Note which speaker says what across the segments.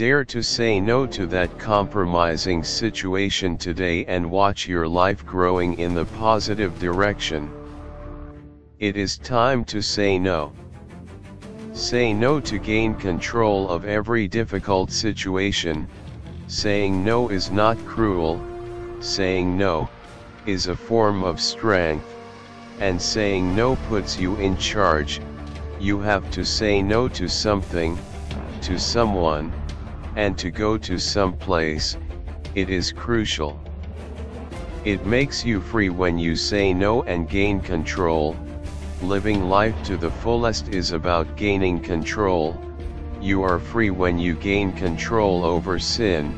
Speaker 1: Dare to say no to that compromising situation today and watch your life growing in the positive direction. It is time to say no. Say no to gain control of every difficult situation. Saying no is not cruel, saying no is a form of strength, and saying no puts you in charge. You have to say no to something, to someone, and to go to some place, it is crucial. It makes you free when you say no and gain control. Living life to the fullest is about gaining control. You are free when you gain control over sin.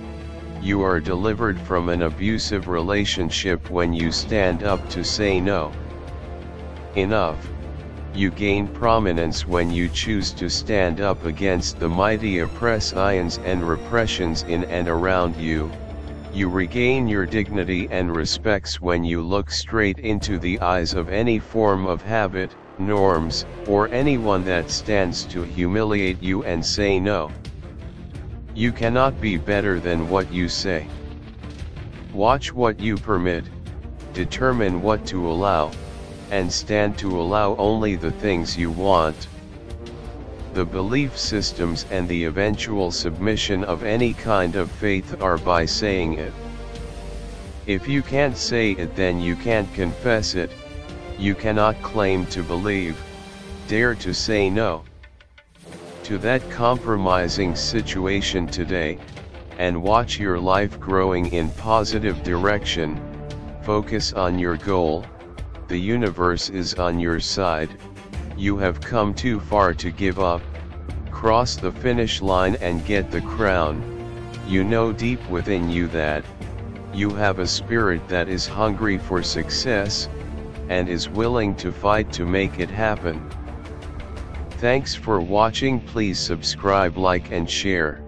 Speaker 1: You are delivered from an abusive relationship when you stand up to say no. Enough. You gain prominence when you choose to stand up against the mighty oppressions and repressions in and around you. You regain your dignity and respects when you look straight into the eyes of any form of habit, norms, or anyone that stands to humiliate you and say no. You cannot be better than what you say. Watch what you permit, determine what to allow, and stand to allow only the things you want. The belief systems and the eventual submission of any kind of faith are by saying it. If you can't say it then you can't confess it, you cannot claim to believe, dare to say no. To that compromising situation today, and watch your life growing in positive direction, focus on your goal, the universe is on your side, you have come too far to give up, cross the finish line and get the crown, you know deep within you that, you have a spirit that is hungry for success, and is willing to fight to make it happen. Thanks for watching please subscribe like and share.